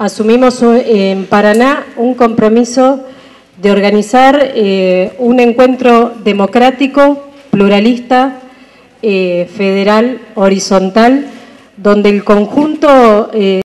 asumimos eh, en Paraná un compromiso de organizar eh, un encuentro democrático, pluralista, eh, federal, horizontal, donde el conjunto...